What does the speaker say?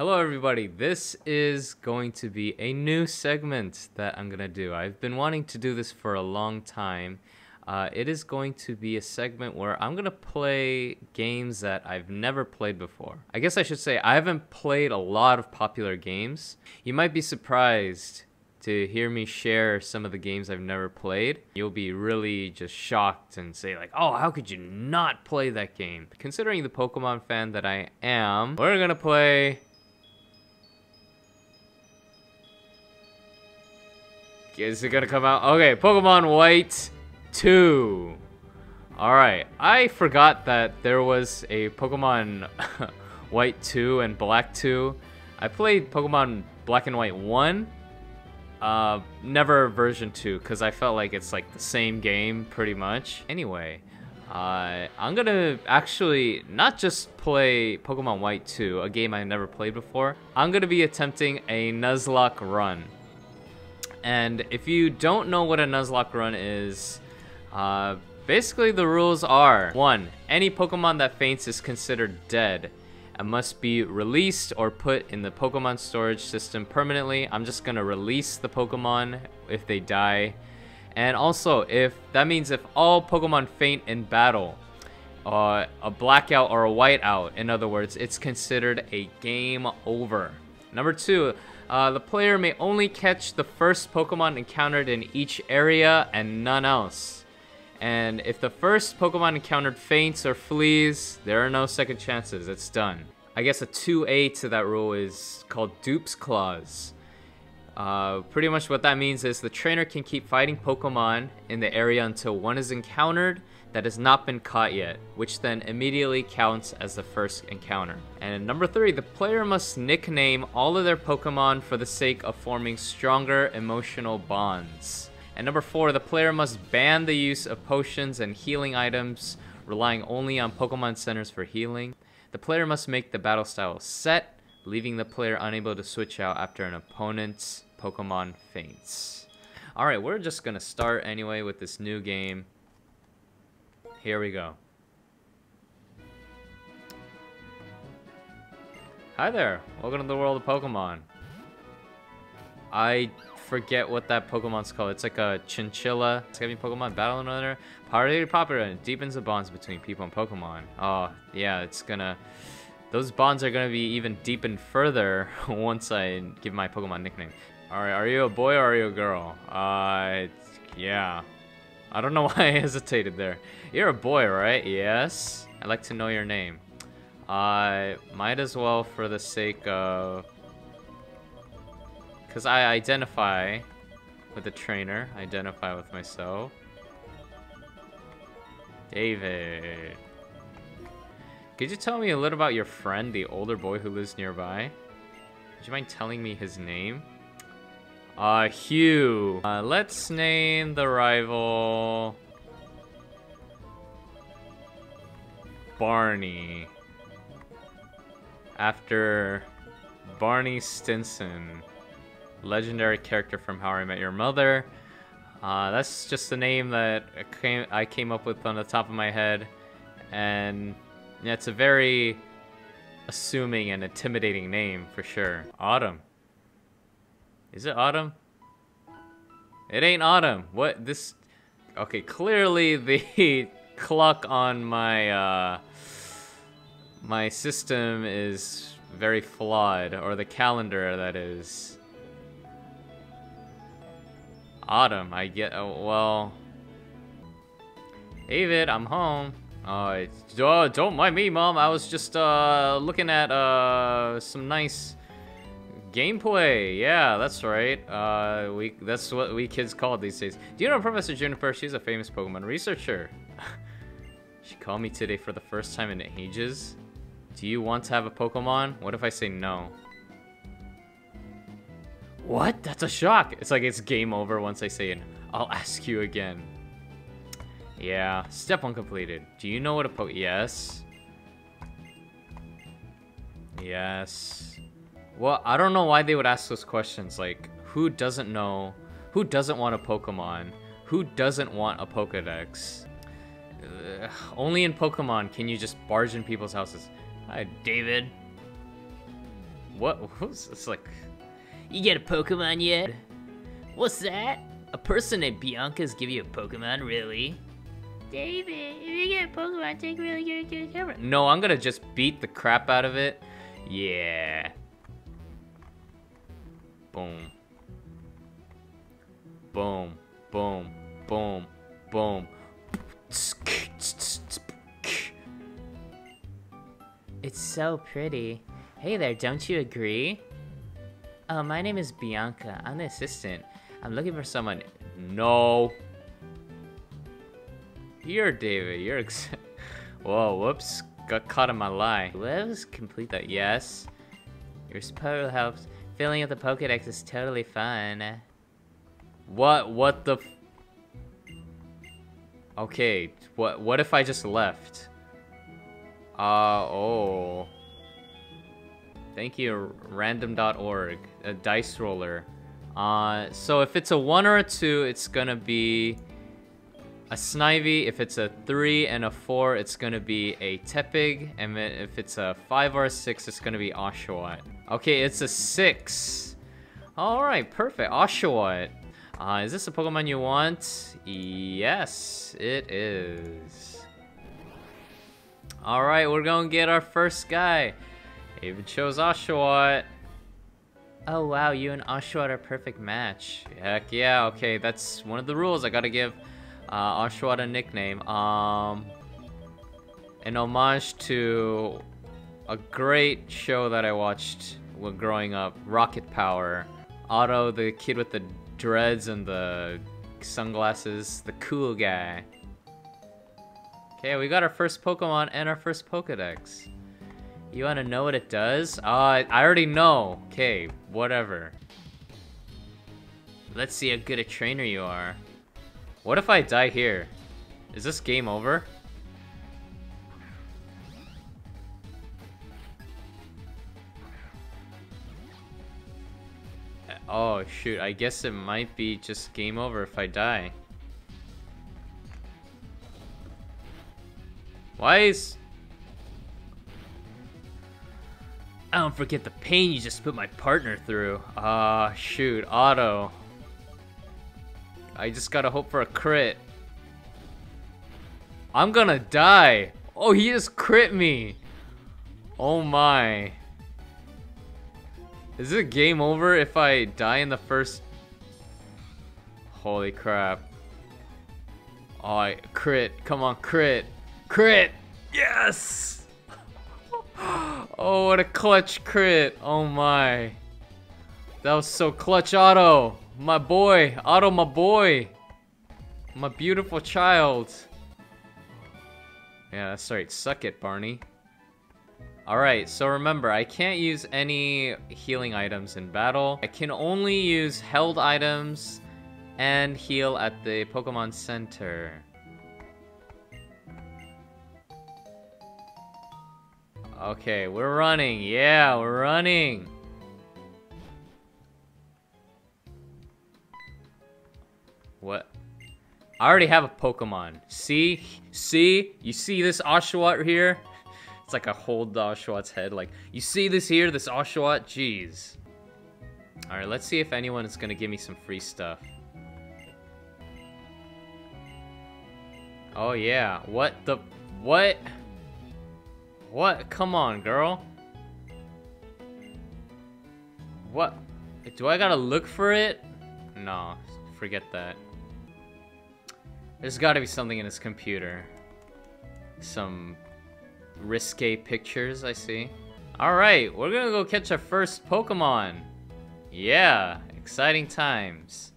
Hello, everybody. This is going to be a new segment that I'm gonna do. I've been wanting to do this for a long time. Uh, it is going to be a segment where I'm gonna play games that I've never played before. I guess I should say I haven't played a lot of popular games. You might be surprised to hear me share some of the games I've never played, you'll be really just shocked and say like, "Oh, how could you not play that game?" Considering the Pokemon fan that I am, we're gonna play. Is it gonna come out? Okay, Pokemon White 2. Alright, I forgot that there was a Pokemon White 2 and Black 2. I played Pokemon Black and White 1, uh, never version 2, because I felt like it's like the same game, pretty much. Anyway, uh, I'm gonna actually not just play Pokemon White 2, a game I never played before. I'm gonna be attempting a Nuzlocke run. And if you don't know what a Nuzlocke run is, uh, basically the rules are 1. Any Pokemon that faints is considered dead and must be released or put in the Pokemon storage system permanently. I'm just gonna release the Pokemon if they die. And also, if that means if all Pokemon faint in battle, uh, a blackout or a whiteout, in other words, it's considered a game over. Number two, uh, the player may only catch the first Pokemon encountered in each area and none else. And if the first Pokemon encountered faints or flees, there are no second chances. It's done. I guess a 2A to that rule is called Dupe's Clause. Uh, pretty much what that means is the trainer can keep fighting Pokemon in the area until one is encountered that has not been caught yet, which then immediately counts as the first encounter. And number three, the player must nickname all of their Pokemon for the sake of forming stronger emotional bonds. And number four, the player must ban the use of potions and healing items, relying only on Pokemon centers for healing. The player must make the battle style set, leaving the player unable to switch out after an opponent's Pokemon faints. Alright, we're just gonna start anyway with this new game. Here we go. Hi there, welcome to the world of Pokemon. I forget what that Pokemon's called. It's like a chinchilla. It's gonna be Pokemon battle another. Particularly popular and deepens the bonds between people and Pokemon. Oh, yeah, it's gonna... Those bonds are gonna be even deepened further once I give my Pokemon nickname. Alright, are you a boy or are you a girl? Uh, yeah. I don't know why I hesitated there. You're a boy, right? Yes? I'd like to know your name. I might as well for the sake of because I identify with the trainer, identify with myself. David. Could you tell me a little about your friend, the older boy who lives nearby? Would you mind telling me his name? Uh, Hugh. Uh, let's name the rival... Barney. After Barney Stinson legendary character from How I Met Your Mother. Uh, that's just a name that I came, I came up with on the top of my head, and yeah, it's a very assuming and intimidating name for sure. Autumn. Is it Autumn? It ain't Autumn. What this? Okay, clearly the clock on my uh, my system is very flawed, or the calendar that is. Autumn, I get, oh, well... David, I'm home. Uh, don't mind me, Mom. I was just, uh, looking at, uh, some nice gameplay. Yeah, that's right. Uh, we, that's what we kids call it these days. Do you know Professor Juniper? She's a famous Pokemon researcher. she called me today for the first time in ages. Do you want to have a Pokemon? What if I say no? What? That's a shock. It's like it's game over once I say it. I'll ask you again. Yeah, step one completed. Do you know what a po- Yes. Yes. Well, I don't know why they would ask those questions. Like, who doesn't know? Who doesn't want a Pokemon? Who doesn't want a Pokedex? Ugh, only in Pokemon can you just barge in people's houses. Hi, David. what? What's it's like? You get a Pokemon yet? What's that? A person named Bianca's give you a Pokemon, really? David, if you get a Pokemon, take really good, good it. No, I'm gonna just beat the crap out of it. Yeah. Boom. Boom. Boom. Boom. Boom. It's so pretty. Hey there, don't you agree? Oh, my name is Bianca. I'm the assistant. I'm looking for someone. No. You're David. You're. Ex Whoa, whoops. Got caught in my lie. Let's complete that. Yes. Your support helps. Filling up the Pokedex is totally fun. What? What the? okay. What? What if I just left? Uh oh. Thank you, random.org, a dice roller. Uh, so if it's a one or a two, it's gonna be a Snivy. If it's a three and a four, it's gonna be a Tepig. And if it's a five or a six, it's gonna be Oshawott. Okay, it's a six. All right, perfect. Oshawott. Uh, is this a Pokemon you want? Yes, it is. All right, we're gonna get our first guy. Even chose Oshawott. Oh wow, you and Oshawott are a perfect match. Heck yeah, okay, that's one of the rules. I gotta give uh, a nickname. Um, an homage to a great show that I watched when growing up, Rocket Power. Otto, the kid with the dreads and the sunglasses, the cool guy. Okay, we got our first Pokemon and our first Pokedex. You want to know what it does? Uh, I already know. Okay, whatever. Let's see how good a trainer you are. What if I die here? Is this game over? Oh shoot, I guess it might be just game over if I die. Why is... I don't forget the pain you just put my partner through. Ah, uh, shoot, Otto. I just gotta hope for a crit. I'm gonna die. Oh, he just crit me. Oh my. Is it game over if I die in the first... Holy crap. Oh, I crit. Come on, crit. Crit! Yes! oh, what a clutch crit. Oh my. That was so clutch, Otto. My boy. Otto, my boy. My beautiful child. Yeah, that's right. Suck it, Barney. Alright, so remember, I can't use any healing items in battle. I can only use held items and heal at the Pokemon Center. Okay, we're running. Yeah, we're running. What? I already have a Pokemon. See? See? You see this Oshawott here? It's like a hold the Oshawott's head. Like, you see this here? This Oshawott? Jeez. Alright, let's see if anyone is gonna give me some free stuff. Oh yeah. What the... What? What? Come on, girl. What? Do I gotta look for it? No, forget that. There's gotta be something in this computer. Some risque pictures, I see. Alright, we're gonna go catch our first Pokemon. Yeah, exciting times.